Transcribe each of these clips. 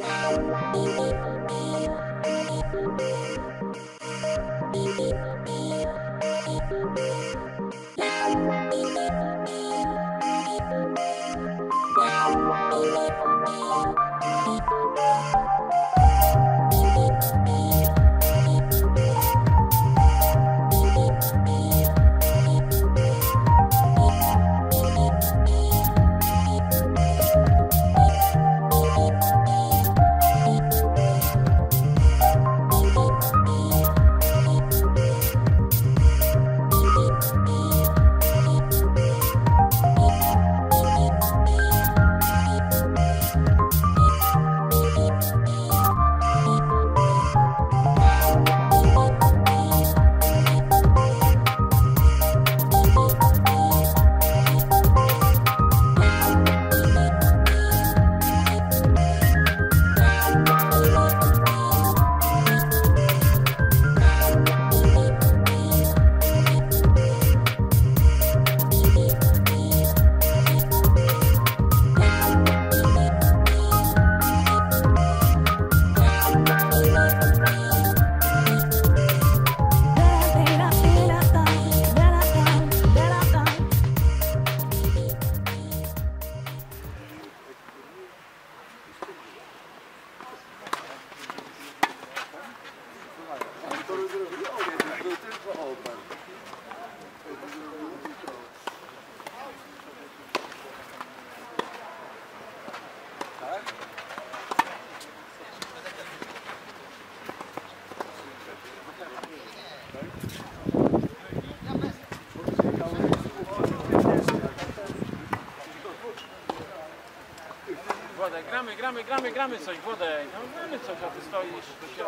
Thank you. Wodę, gramy, gramy, gramy, gramy coś, wodę. No gramy coś, a ty stoisz do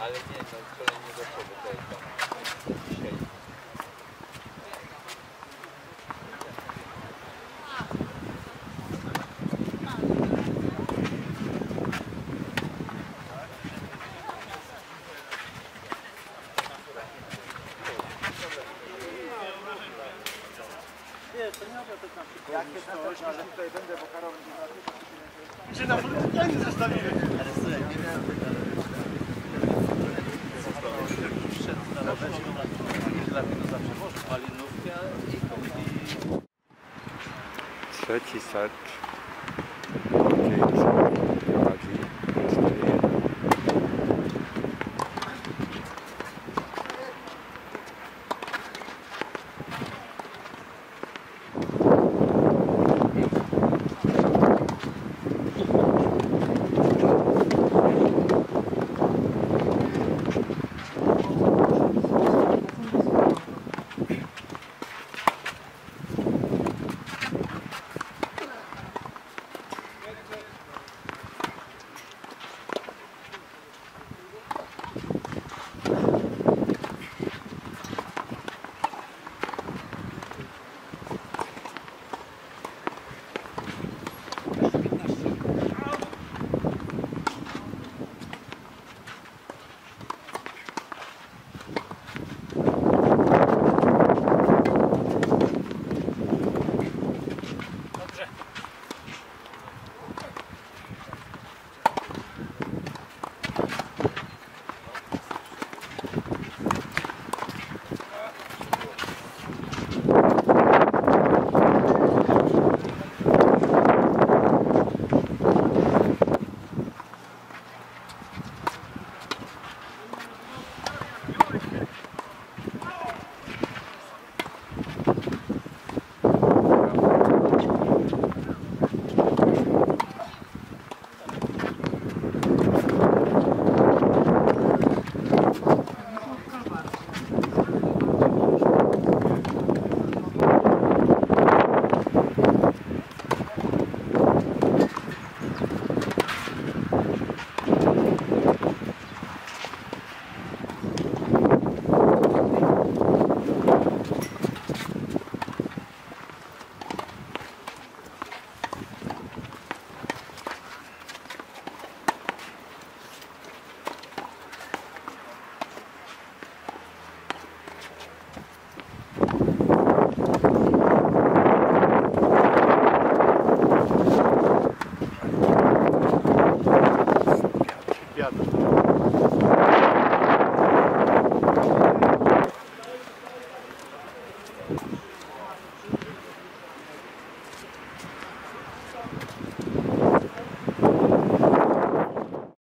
Ale nie, no wczoraj nie doszło do tego. Dzisiaj. Trzeci set.